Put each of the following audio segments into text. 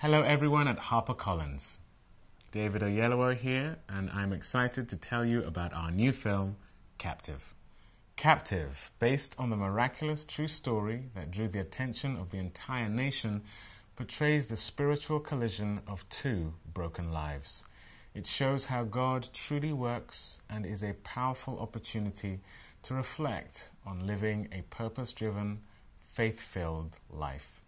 Hello, everyone at HarperCollins. David Oyelowo here, and I'm excited to tell you about our new film, Captive. Captive, based on the miraculous true story that drew the attention of the entire nation, portrays the spiritual collision of two broken lives. It shows how God truly works and is a powerful opportunity to reflect on living a purpose driven, faith filled life.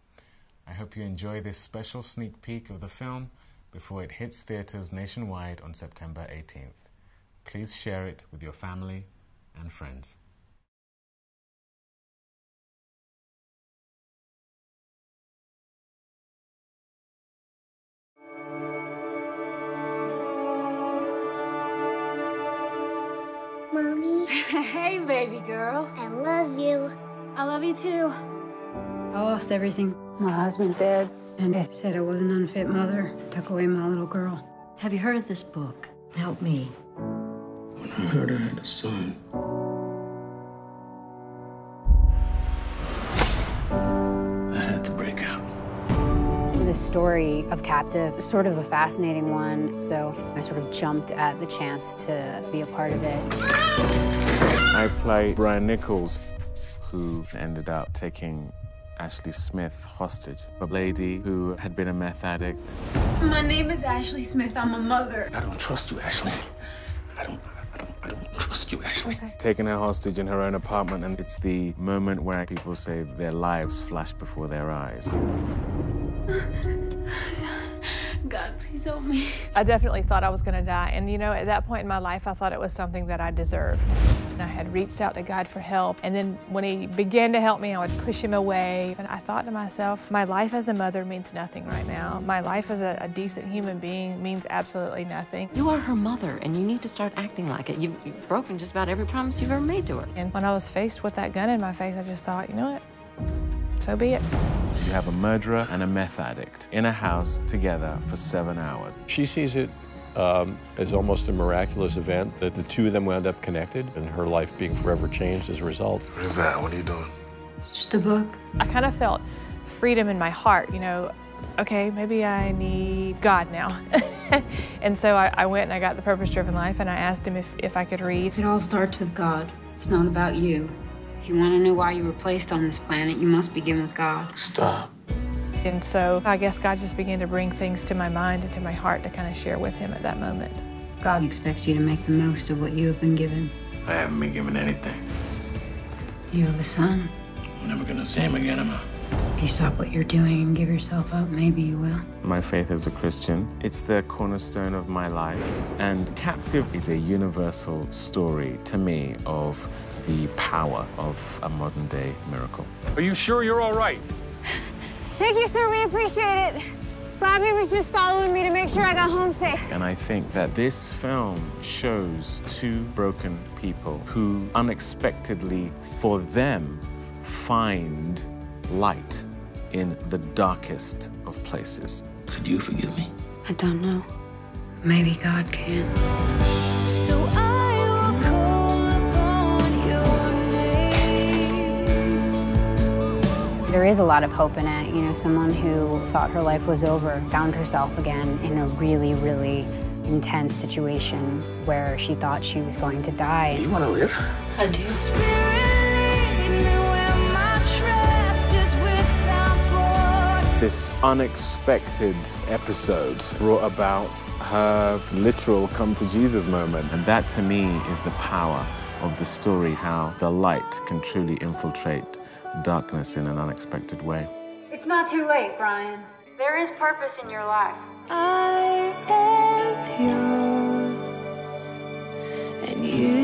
I hope you enjoy this special sneak peek of the film before it hits theaters nationwide on September 18th. Please share it with your family and friends. Mommy, hey, baby girl. I love you. I love you too. I lost everything. My husband's dead, and they said I was an unfit mother. Took away my little girl. Have you heard of this book? Help me. When I heard I had a son, I had to break out. The story of Captive is sort of a fascinating one, so I sort of jumped at the chance to be a part of it. I play Brian Nichols, who ended up taking Ashley Smith hostage, a lady who had been a meth addict. My name is Ashley Smith. I'm a mother. I don't trust you, Ashley. I don't, I don't, I don't trust you, Ashley. Taken her hostage in her own apartment, and it's the moment where people say their lives flash before their eyes. God, please help me. I definitely thought I was going to die. And you know, at that point in my life, I thought it was something that I deserved. And I had reached out to God for help. And then when He began to help me, I would push Him away. And I thought to myself, my life as a mother means nothing right now. My life as a, a decent human being means absolutely nothing. You are her mother, and you need to start acting like it. You've, you've broken just about every promise you've ever made to her. And when I was faced with that gun in my face, I just thought, you know what? So be it. You have a murderer and a meth addict in a house together for seven hours. She sees it um, as almost a miraculous event that the two of them wound up connected and her life being forever changed as a result. What is that? What are you doing? It's just a book. I kind of felt freedom in my heart, you know, okay, maybe I need God now. and so I, I went and I got the Purpose Driven Life and I asked him if, if I could read. It all starts with God. It's not about you. If you want to know why you were placed on this planet, you must begin with God. Stop. And so I guess God just began to bring things to my mind and to my heart to kind of share with him at that moment. God expects you to make the most of what you have been given. I haven't been given anything. You have a son. I'm never gonna see him again, am I? If you stop what you're doing and give yourself up, maybe you will. My faith as a Christian, it's the cornerstone of my life. And Captive is a universal story to me of the power of a modern day miracle. Are you sure you're all right? Thank you, sir. We appreciate it. Bobby was just following me to make sure I got home safe. And I think that this film shows two broken people who unexpectedly, for them, find light in the darkest of places. Could you forgive me? I don't know. Maybe God can. So I will call upon your name. There is a lot of hope in it. You know, someone who thought her life was over found herself again in a really, really intense situation where she thought she was going to die. You wanna live? I do. This unexpected episode brought about her literal come to Jesus moment. And that to me is the power of the story how the light can truly infiltrate darkness in an unexpected way. It's not too late, Brian. There is purpose in your life. I am yours, and you